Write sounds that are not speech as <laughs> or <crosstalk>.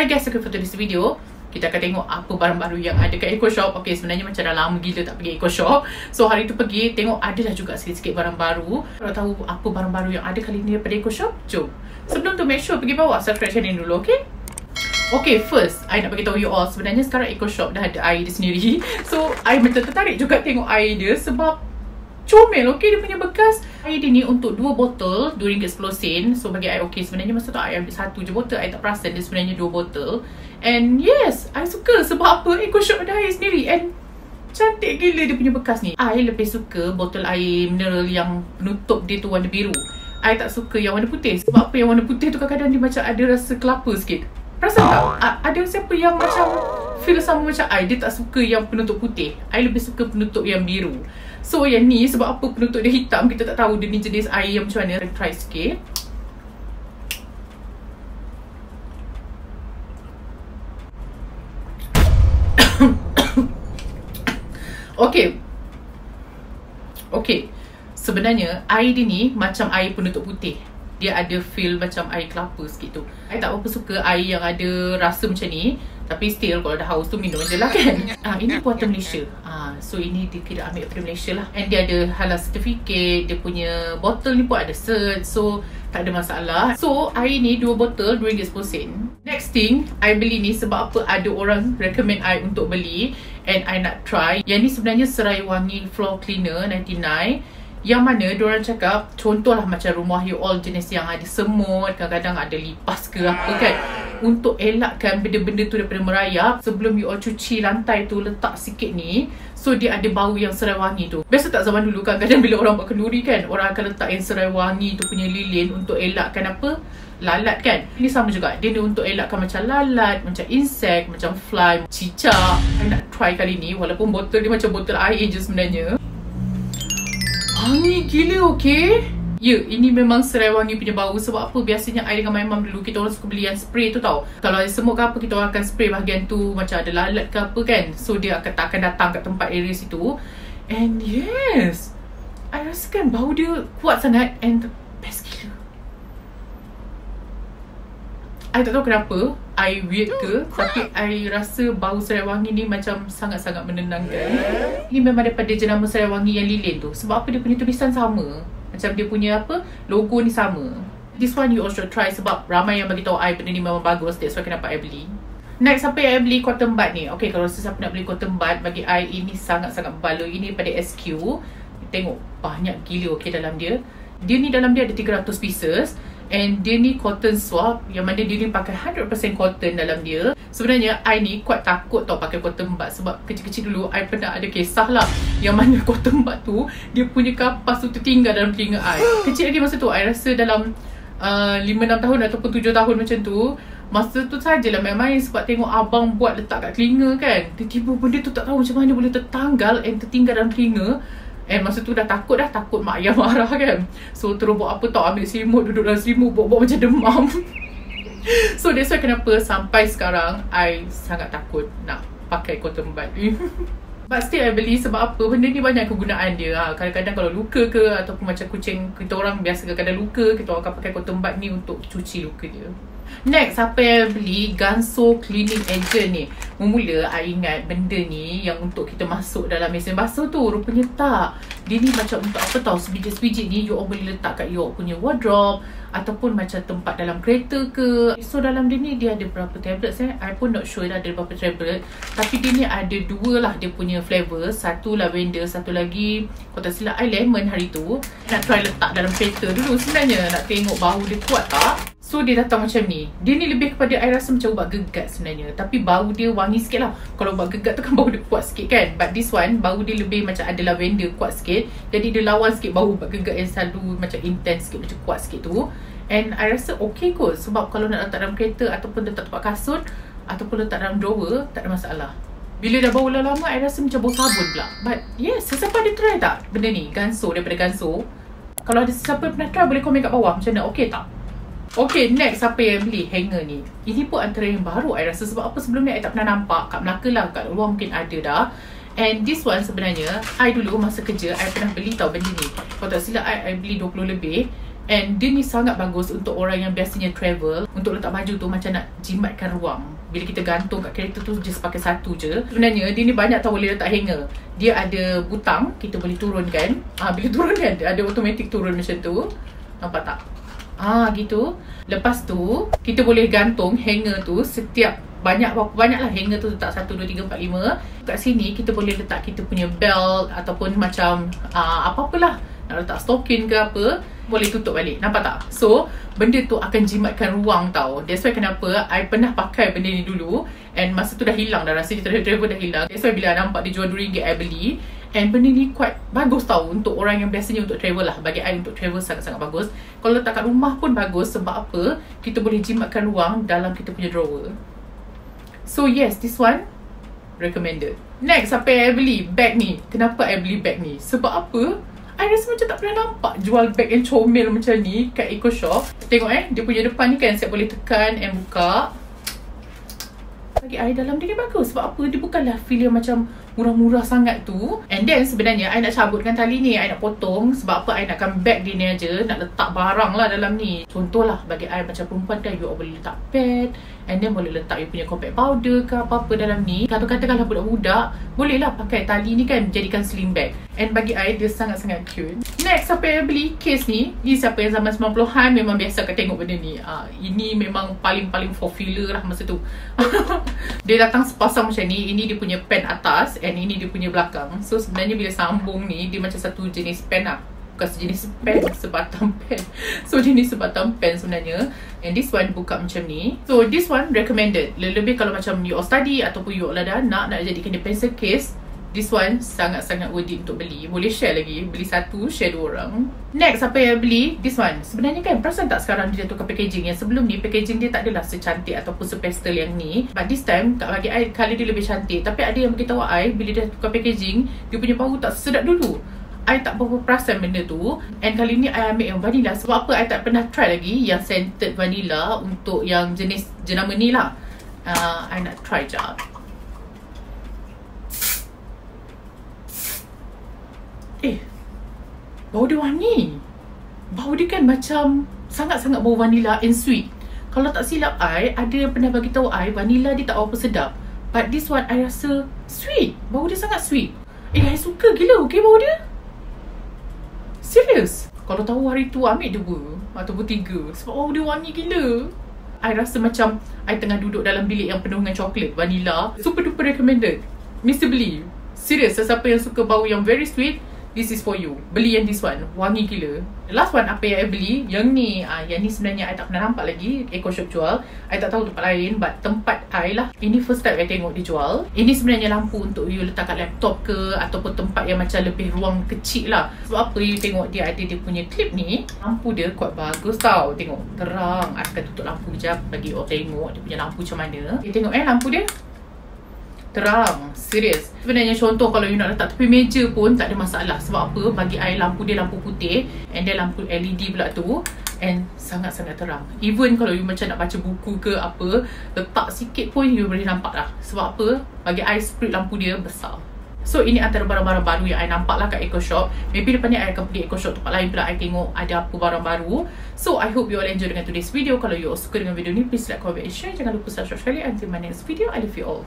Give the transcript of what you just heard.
Hi guys, aku foto this video kita akan tengok apa barang baru yang ada kat Eco Shop. Okay, sebenarnya macam dah lama gila tak pergi Eco Shop. So, hari tu pergi tengok ada dah juga sikit-sikit barang baru. Kalau tahu apa barang baru yang ada kali ni daripada Eco Shop, jom. Sebelum tu, make sure pergi bawah subscribe channel dulu, okay? Okay, first, I nak beritahu you all. Sebenarnya sekarang Eco Shop dah ada air dia sendiri. <laughs> So, I macam tertarik juga tengok air dia sebab comel okay dia punya bekas? Air dia ni untuk 2 botol RM2.10 so bagi I okay sebenarnya masa tu I ambil satu je botol I tak perasan dia sebenarnya 2 botol. And yes I suka sebab apa? Eco Shop ada air sendiri. And cantik gila dia punya bekas ni. I lebih suka botol air mineral yang penutup dia tu warna biru. I tak suka yang warna putih. Sebab apa yang warna putih tu kadang-kadang dia macam ada rasa kelapa sikit. Perasan tak? A- ada siapa yang macam feel sama macam I. Dia tak suka yang penutup putih. I lebih suka penutup yang biru. So yang ni sebab apa penutup dia hitam Kita tak tahu dia ni jenis air yang macam mana. Try sikit. <coughs> Okay. Okay. Sebenarnya air dia ni macam air penutup putih dia ada feel macam air kelapa sikit tu. I tak berapa suka air yang ada rasa macam ni. Tapi still kalau dah haus tu minum je lah kan. <laughs> Ah, Ini buatan Malaysia. Ah, So ini dia kira ambil daripada Malaysia lah. And dia ada halal certificate Dia punya botol ni pun ada cert. So tak ada masalah. So air ni dua botol RM2.10 Next thing I beli ni sebab apa ada orang recommend I untuk beli. And I nak try. Yang ni sebenarnya serai wangi floor cleaner 99 yang mana diorang cakap contohlah macam rumah you all jenis yang ada semut kadang-kadang ada lipas ke apa kan. Untuk elakkan benda-benda tu daripada merayap sebelum you all cuci lantai tu letak sikit ni so dia ada bau yang serai wangi tu. Biasa tak zaman dulu kan kadang bila orang buat kenduri kan orang akan letak yang serai wangi tu punya lilin untuk elakkan apa? Lalat kan. Ini sama juga. Dia ni untuk elakkan macam lalat macam insect macam fly cicak. I nak try kali ni walaupun botol dia macam botol air je sebenarnya Wangi gila okay Ya, ini memang serai wangi punya bau. Sebab apa? Biasanya I dengan my mum dulu Kita orang suka beli yang spray tu tau. Kalau semut ke apa Kita orang akan spray bahagian tu Macam ada lalat ke apa kan. So dia akan tak akan datang kat tempat area situ. And yes I rasakan bau dia kuat sangat. And best gila I tak tahu kenapa I weird ke Tapi I rasa bau serai wangi ni Macam sangat-sangat menenangkan. Ini memang daripada jenama serai wangi yang lilin tu. Sebab apa dia punya tulisan sama? Macam dia punya apa? Logo ni sama. This one you should try Sebab ramai yang bagi tahu I benda ni memang bagus That's why kenapa I beli. Next apa yang I beli cotton bud ni? Okay kalau sesiapa nak beli cotton bud Bagi I ini sangat-sangat bala Ini daripada SQ Tengok banyak gila okay dalam dia. Dia ni dalam dia ada 300 pieces And dia ni cotton swab Yang mana dia ni pakai 100% cotton dalam dia. Sebenarnya I ni kuat takut tau pakai cotton bud Sebab kecil-kecil dulu I pernah ada kisah lah Yang mana <laughs> cotton bud tu Dia punya kapas tu tertinggal dalam telinga I. <gasps> Kecil lagi masa tu I rasa dalam uh, 5-6 tahun ataupun 7 tahun macam tu Masa tu sajalah main-main sebab tengok abang buat letak kat telinga kan. Tiba-tiba benda tu tak tahu macam mana boleh tertanggal And tertinggal dalam telinga And masa tu dah takut dah Takut mak ayah marah kan. So terus buat apa tau Ambil selimut Duduk dalam selimut Buat-buat macam demam. <laughs> So that's why kenapa Sampai sekarang I sangat takut Nak pakai cotton bud <laughs> But still I beli sebab apa Benda ni banyak kegunaan dia. Ha, Kadang-kadang kalau luka ke Ataupun macam kucing Kita orang biasa kadang-kadang luka Kita orang akan pakai cotton bud ni Untuk cuci luka dia Next, apa yang beli Ganso Cleaning Agent ni? Memula, I ingat benda ni Yang untuk kita masuk dalam mesin basuh tu Rupanya tak. Dia ni macam untuk apa tau Sebiji-sebiji ni You all boleh letak kat you punya wardrobe Ataupun macam tempat dalam kereta ke. So dalam dia ni Dia ada berapa tablet. Eh I pun not sure dah ada berapa tablet. Tapi dia ni ada dua lah Dia punya flavor Satu lavender Satu lagi Kau tak silap I lemon hari tu. Nak try letak dalam kereta dulu sebenarnya. Nak tengok bau dia kuat tak So dia datang macam ni. Dia ni lebih kepada I rasa macam ubat gegat sebenarnya. Tapi bau dia wangi sikit lah. Kalau ubat gegat tu kan <laughs> bau dia kuat sikit kan. But this one Bau dia lebih macam ada lavender kuat sikit. Jadi dia lawan sikit bau ubat gegat yang selalu Macam intense sikit Macam kuat sikit tu. And I rasa okay kot. Sebab kalau nak letak dalam kereta Ataupun letak tempat kasut Ataupun letak dalam drawer Tak ada masalah. Bila dah bau lama I rasa macam bau sabun pula. But yes Sesiapa ada try tak Benda ni? Ganso Daripada Ganso Kalau ada sesiapa pernah try Boleh komen kat bawah. Macam mana? Okay tak Okay, next siapa yang beli hanger ni? Ini pun antara yang baru I rasa sebab apa sebelum ni I tak pernah nampak kat Melaka lah, kat luar mungkin ada dah. And this one sebenarnya, I dulu masa kerja, I pernah beli tau benda ni. Kalau tak silap I, I beli 20 lebih. And dia ni sangat bagus untuk orang yang biasanya travel Untuk letak baju tu macam nak jimatkan ruang Bila kita gantung kat kereta tu just pakai satu je Sebenarnya dia ni banyak tau boleh letak hanger Dia ada butang, kita boleh turunkan ah, Bila turunkan, ada automatic turun macam tu Nampak tak? Ah gitu. Lepas tu, kita boleh gantung hanger tu setiap banyak berapa banyak lah hanger tu letak 1, 2, 3, 4, 5 Kat sini kita boleh letak kita punya belt Ataupun macam uh, apa-apalah. Nak letak stocking ke apa Boleh tutup balik. Nampak tak? So benda tu akan jimatkan ruang tau. That's why kenapa I pernah pakai benda ni dulu And masa tu dah hilang dah. Rasa travel dah hilang. That's why bila I nampak dia jual RM2 I beli And benda ni quite bagus tau untuk orang yang biasanya untuk travel lah. Bagi I untuk travel sangat-sangat bagus. Kalau letak kat rumah pun bagus sebab apa? Kita boleh jimatkan ruang dalam kita punya drawer. So yes, this one recommended. Next, yang I beli? Bag ni. Kenapa I beli bag ni? Sebab apa? I rasa macam tak pernah nampak jual bag yang comel macam ni kat Eco Shop. Tengok eh, dia punya depan ni kan saya boleh tekan and buka. Bagi I dalam dia ni bagus. Sebab apa? Dia bukanlah feel yang macam murah-murah sangat tu. And then sebenarnya I nak cabutkan tali ni. I nak potong Sebab apa? I nakkan bag dia ni aja. Nak letak barang lah dalam ni. Contohlah bagi I macam perempuan kan You boleh letak pad And then boleh letak you punya compact powder ke apa-apa dalam ni. Kalau katakanlah budak-budak Boleh lah pakai tali ni kan Jadikan sling bag. And bagi I dia sangat-sangat cute. Next siapa yang beli case ni? Ni siapa yang zaman 90-an Memang biasa akan tengok benda ni. Uh, Ini memang paling-paling popular lah masa tu. <laughs> Dia datang sepasang macam ni. Ini dia punya pen atas And ini dia punya belakang. So sebenarnya bila sambung ni Dia macam satu jenis pen lah. Bukan sejenis pen <laughs> Sebatang pen. So jenis sebatang pen sebenarnya. And this one buka macam ni. So this one recommended. Lebih-lebih kalau macam You all study Ataupun you all ada anak Nak jadikan dia pencil case This one sangat-sangat worth it untuk beli. Boleh share lagi. Beli satu, share dua orang. Next, apa yang beli? This one. Sebenarnya kan, perasan tak sekarang dia tukar packaging? Yang sebelum ni, packaging dia tak adalah secantik Ataupun sepastel yang ni. But this time, tak bagi I, kali dia lebih cantik. Tapi ada yang beritahu I Bila dia tukar packaging Dia punya bau tak sedap dulu. I tak berapa perasan benda tu. And kali ni I ambil yang vanilla. Sebab apa I tak pernah try lagi? Yang scented vanilla Untuk yang jenis jenama ni lah. Uh, I nak try jap Eh Bau dia wangi. Bau dia kan macam Sangat-sangat bau vanilla and sweet. Kalau tak silap I Ada yang pernah bagi tahu I Vanilla dia tak apa sedap. But this one I rasa Sweet. Bau dia sangat sweet. Eh I suka. Gila Okay bau dia? Serius Kalau tahu hari tu ambil dua Ataupun tiga Sebab bau dia wangi gila. I rasa macam I tengah duduk dalam bilik yang penuh dengan coklat Vanilla. Super duper recommended. Mr. Beli Serius Sesiapa yang suka bau yang very sweet This is for you. Beli yang this one. Wangi gila. Last one apa yang I beli? Yang ni ah, Yang ni sebenarnya I tak pernah nampak lagi. Eco Shop jual. I tak tahu tempat lain But tempat I lah. Ini first time I tengok dia jual. Ini sebenarnya lampu untuk you letak kat laptop ke Ataupun tempat yang macam lebih ruang kecil lah. Sebab apa you tengok dia ada dia punya clip ni? Lampu dia kuat bagus tau. Tengok terang. I akan tutup lampu sekejap Bagi orang tengok dia punya lampu macam mana. Okay tengok eh lampu dia terang serius. Sebenarnya contoh kalau you nak letak tepi meja pun tak ada masalah. Sebab apa? Bagi I lampu dia lampu putih and then lampu LED pula tu and sangat-sangat terang. Even kalau you macam nak baca buku ke apa letak sikit pun you boleh nampak lah. Sebab apa? Bagi I split lampu dia besar. So ini antara barang-barang baru yang I nampak lah kat Eco Shop. Maybe depan ni I akan pergi Eco Shop tempat lain pula I tengok ada apa barang baru. So I hope you all enjoy dengan today's video. Kalau you all suka dengan video ni Please like, comment and share. Jangan lupa subscribe sekali Until my next video. I love you all.